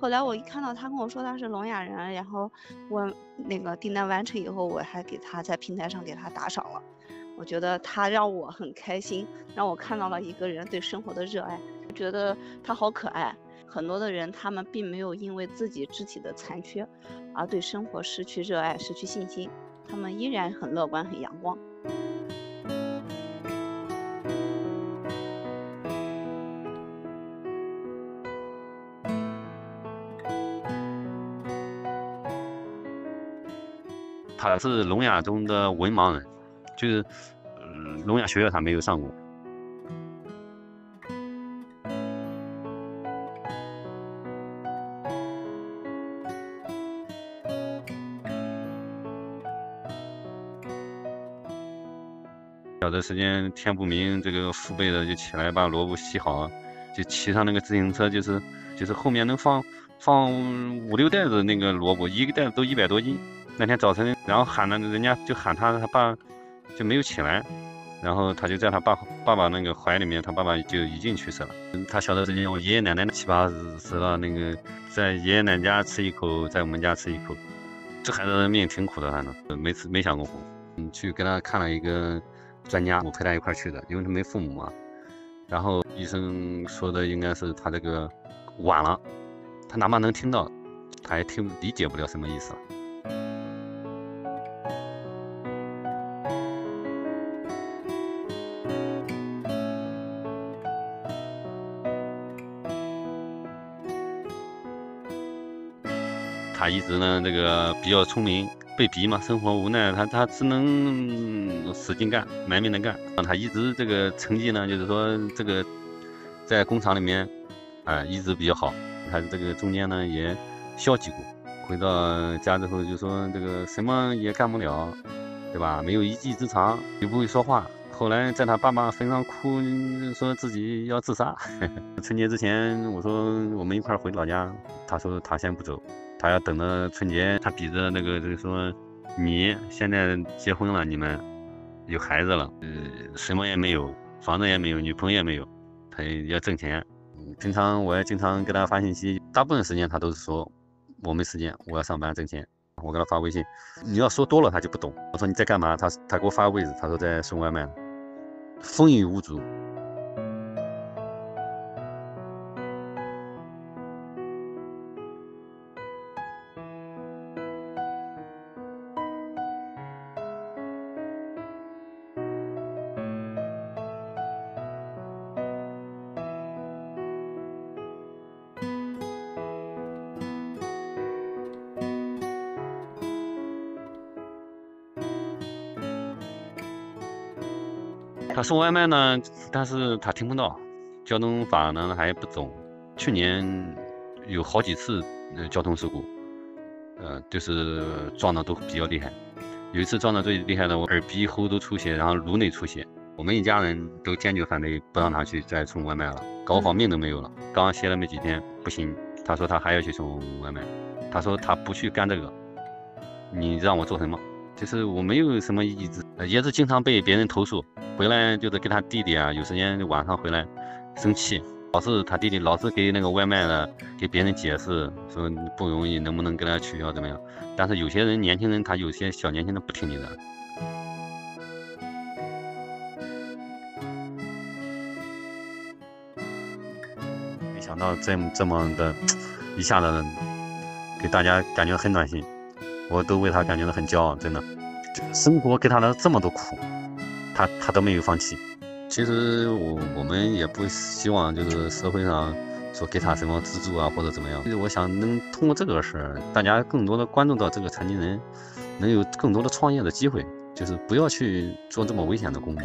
后来我一看到他跟我说他是聋哑人，然后我那个订单完成以后，我还给他在平台上给他打赏了。我觉得他让我很开心，让我看到了一个人对生活的热爱，觉得他好可爱。很多的人他们并没有因为自己肢体的残缺而对生活失去热爱、失去信心，他们依然很乐观、很阳光。他是聋哑中的文盲人，就是，聋哑学校他没有上过。小的时间天不明，这个父辈的就起来把萝卜洗好，就骑上那个自行车，就是就是后面能放放五六袋子那个萝卜，一个袋子都一百多斤。那天早晨，然后喊了人家就喊他，他爸就没有起来，然后他就在他爸爸爸那个怀里面，他爸爸就已经去世了。他小的时间，我爷爷奶奶七八十了，那个在爷爷奶奶家吃一口，在我们家吃一口，这孩子的命挺苦的，反正没吃没享过福。嗯，去给他看了一个专家，我陪他一块去的，因为他没父母嘛。然后医生说的应该是他这个晚了，他哪怕能听到，他也听理解不了什么意思。他一直呢，这个比较聪明，被逼嘛，生活无奈，他他只能使劲干，埋命的干。他一直这个成绩呢，就是说这个在工厂里面，啊，一直比较好。他这个中间呢也消极过，回到家之后就说这个什么也干不了，对吧？没有一技之长，又不会说话。后来在他爸爸坟上哭，说自己要自杀。春节之前我说我们一块回老家，他说他先不走。他要等到春节，他比着那个就是说，你现在结婚了，你们有孩子了，呃，什么也没有，房子也没有，女朋友也没有，他要挣钱。平常我也经常给他发信息，大部分时间他都是说我没时间，我要上班挣钱。我给他发微信，你要说多了他就不懂。我说你在干嘛？他他给我发位置，他说在送外卖，风雨无阻。他送外卖呢，但是他听不到，交通法呢还不懂。去年有好几次交通事故，呃，就是撞的都比较厉害。有一次撞的最厉害的，我耳鼻喉都出血，然后颅内出血。我们一家人都坚决反对，不让他去再送外卖了，搞好命都没有了。刚歇了没几天，不行，他说他还要去送外卖。他说他不去干这个，你让我做什么？就是我没有什么意志，也是经常被别人投诉。回来就是给他弟弟啊，有时间晚上回来生气，老是他弟弟老是给那个外卖的给别人解释说不容易，能不能给他取消怎么样？但是有些人年轻人他有些小年轻的不听你的。没想到这这么的一下子给大家感觉很暖心。我都为他感觉到很骄傲，真的。生活给他了这么多苦，他他都没有放弃。其实我我们也不希望就是社会上说给他什么资助啊或者怎么样。其实我想能通过这个事儿，大家更多的关注到这个残疾人，能有更多的创业的机会，就是不要去做这么危险的工作。